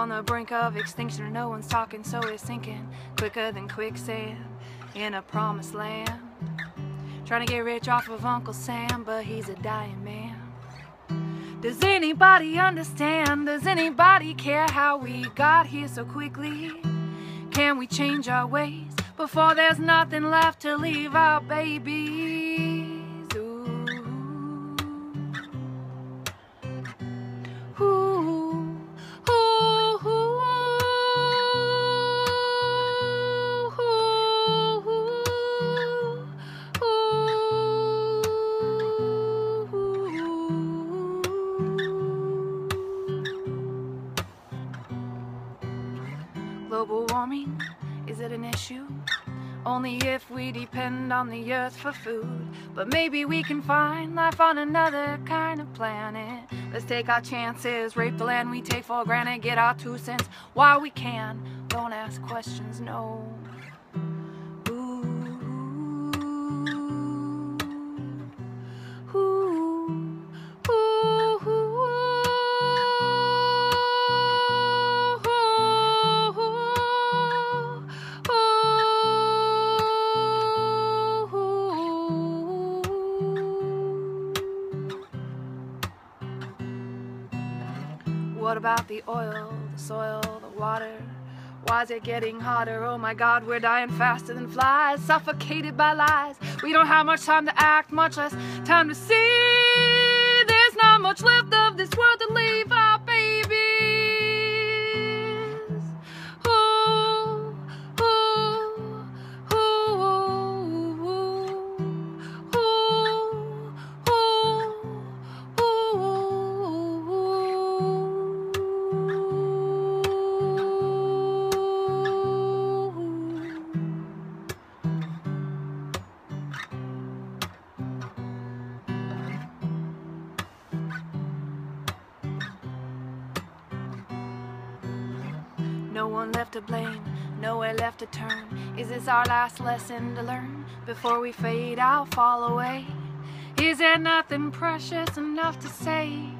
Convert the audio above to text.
on the brink of extinction. No one's talking, so it's sinking quicker than quicksand in a promised land. Trying to get rich off of Uncle Sam, but he's a dying man. Does anybody understand? Does anybody care how we got here so quickly? Can we change our ways before there's nothing left to leave our babies? Global warming, is it an issue? Only if we depend on the earth for food. But maybe we can find life on another kind of planet. Let's take our chances, rape the land we take for granted, get our two cents while we can. Don't ask questions, no. What about the oil, the soil, the water? Why is it getting hotter? Oh my god, we're dying faster than flies, suffocated by lies. We don't have much time to act, much less time to see. No one left to blame, nowhere left to turn. Is this our last lesson to learn before we fade I'll fall away? Is there nothing precious enough to say?